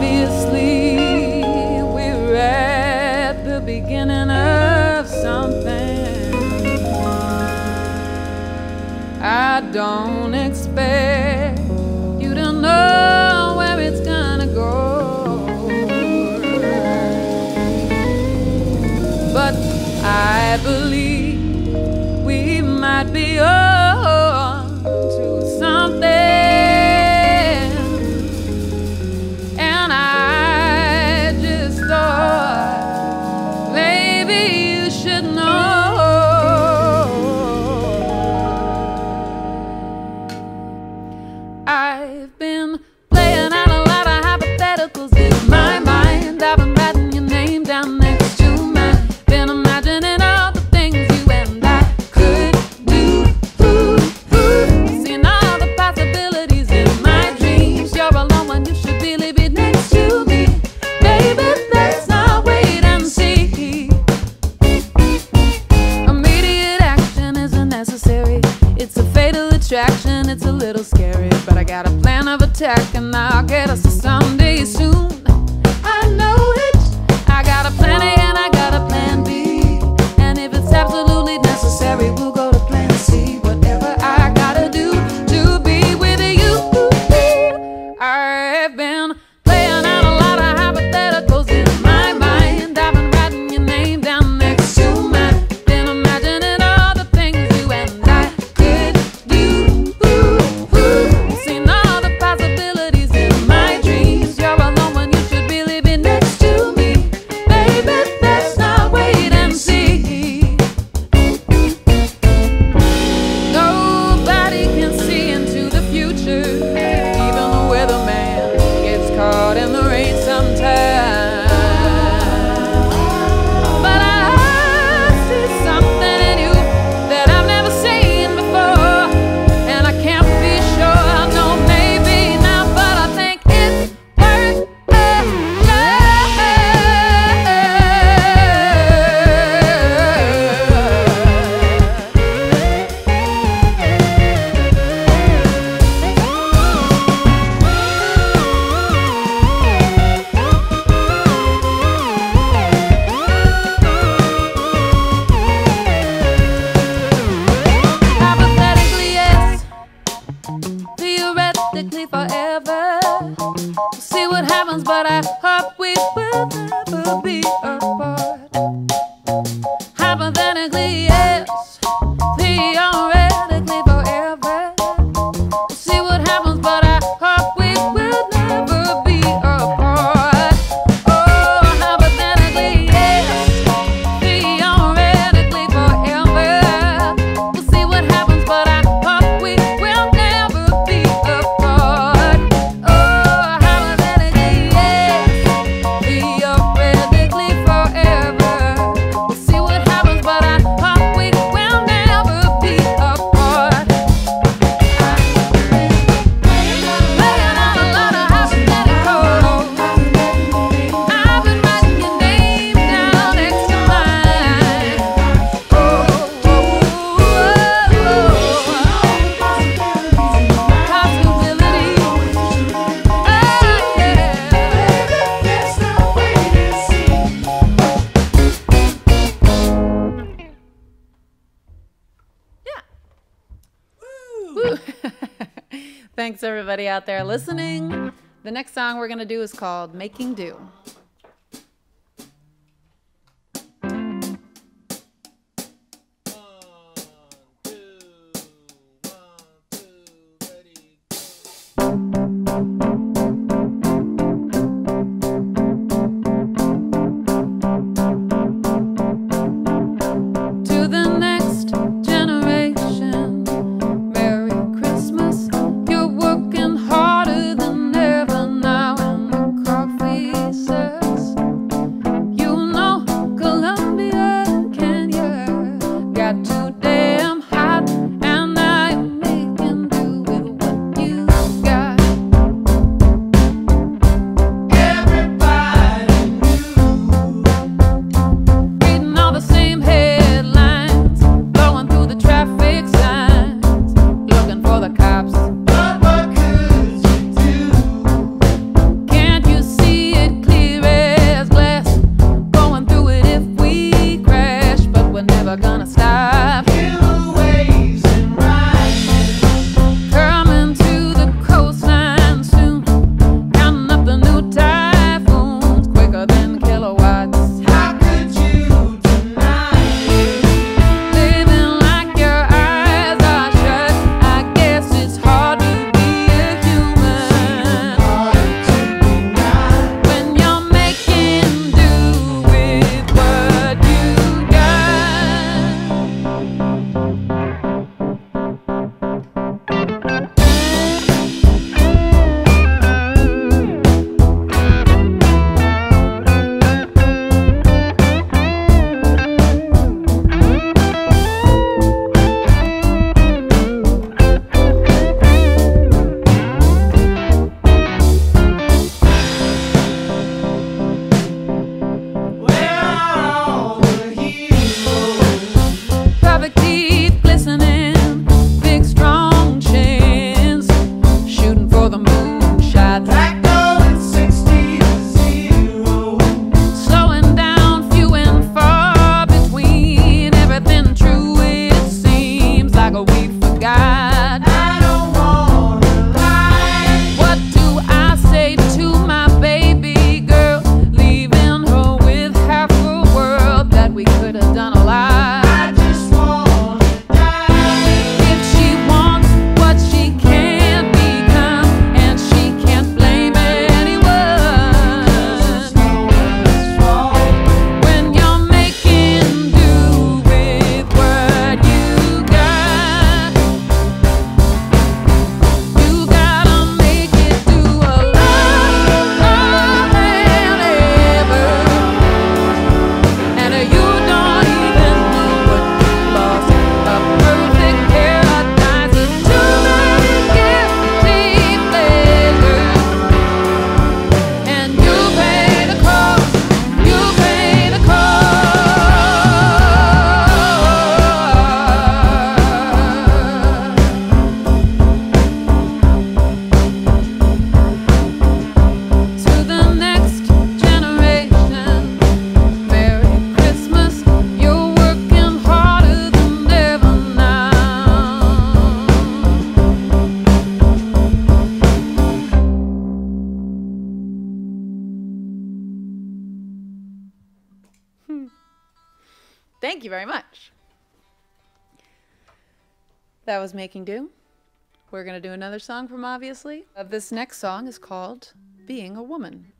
Obviously, we're at the beginning of something. I don't expect you to know where it's gonna go, but I believe we might be. Over I've been attack and Thanks, everybody out there listening. The next song we're going to do is called Making Do. Thank you very much. That was Making Do. We're going to do another song from Obviously. This next song is called Being a Woman.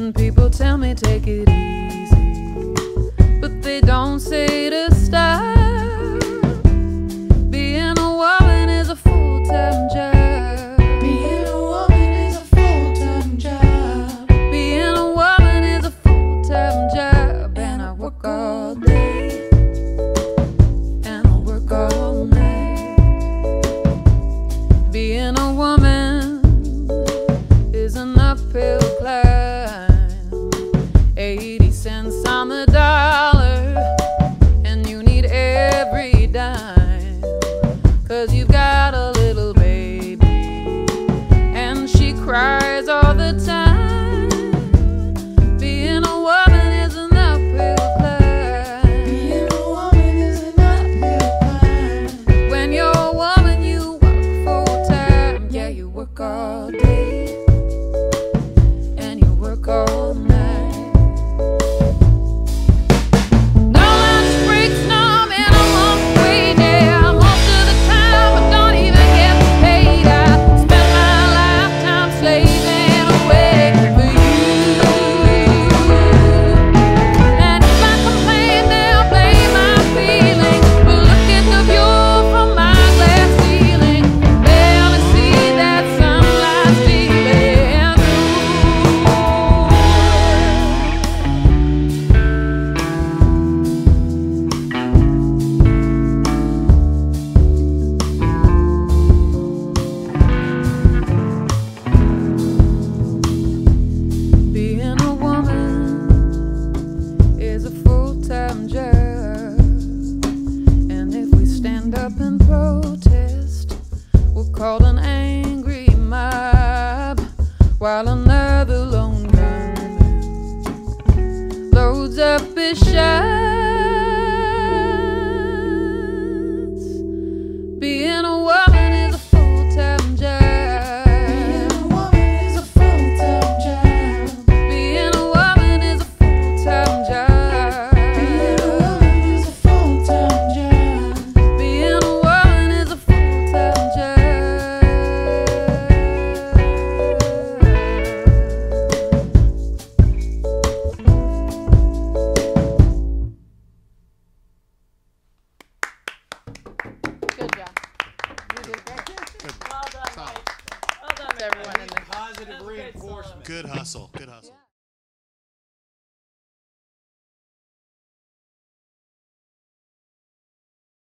And people tell me take it easy, but they don't say to.